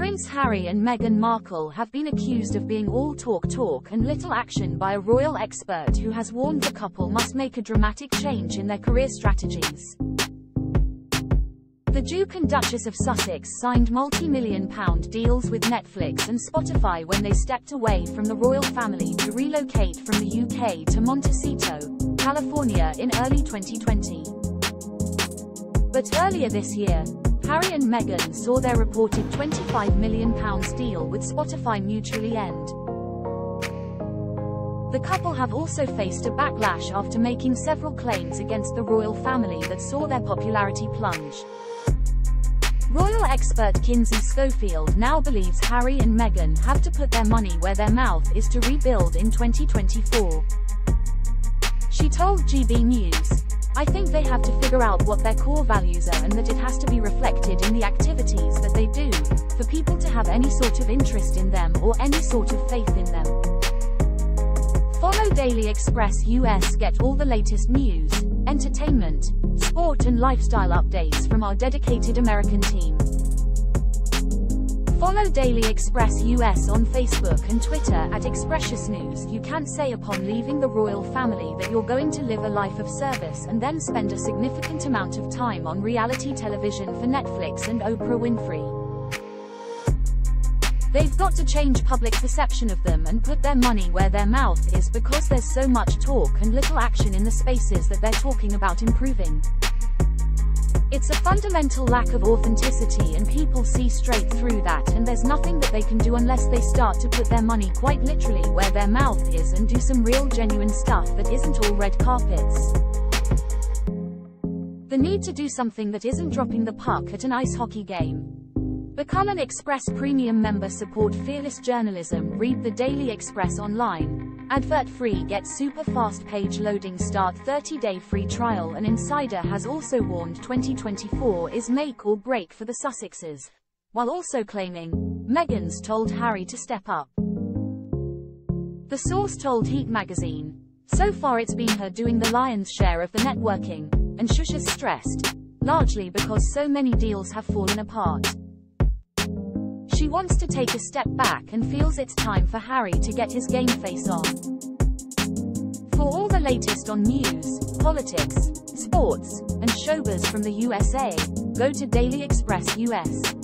Prince Harry and Meghan Markle have been accused of being all talk talk and little action by a royal expert who has warned the couple must make a dramatic change in their career strategies. The Duke and Duchess of Sussex signed multi-million pound deals with Netflix and Spotify when they stepped away from the royal family to relocate from the UK to Montecito, California in early 2020. But earlier this year, Harry and Meghan saw their reported £25 million deal with Spotify mutually end. The couple have also faced a backlash after making several claims against the royal family that saw their popularity plunge. Royal expert Kinsey Schofield now believes Harry and Meghan have to put their money where their mouth is to rebuild in 2024. She told GB News, I think they have to figure out what their core values are and that it has to be reflected in the activities that they do, for people to have any sort of interest in them or any sort of faith in them. Follow Daily Express US get all the latest news, entertainment, sport and lifestyle updates from our dedicated American team. Follow Daily Express US on Facebook and Twitter at Express US News. You can't say upon leaving the royal family that you're going to live a life of service and then spend a significant amount of time on reality television for Netflix and Oprah Winfrey. They've got to change public perception of them and put their money where their mouth is because there's so much talk and little action in the spaces that they're talking about improving. It's a fundamental lack of authenticity and people see straight through that and there's nothing that they can do unless they start to put their money quite literally where their mouth is and do some real genuine stuff that isn't all red carpets. The need to do something that isn't dropping the puck at an ice hockey game. Become an Express Premium member support fearless journalism read the Daily Express online. Advert free get super fast page loading start 30 day free trial An insider has also warned 2024 is make or break for the Sussexes. While also claiming, Meghan's told Harry to step up. The source told Heat magazine. So far it's been her doing the lion's share of the networking, and Shush stressed. Largely because so many deals have fallen apart. She wants to take a step back and feels it's time for Harry to get his game face on. For all the latest on news, politics, sports, and showbiz from the USA, go to Daily Express US.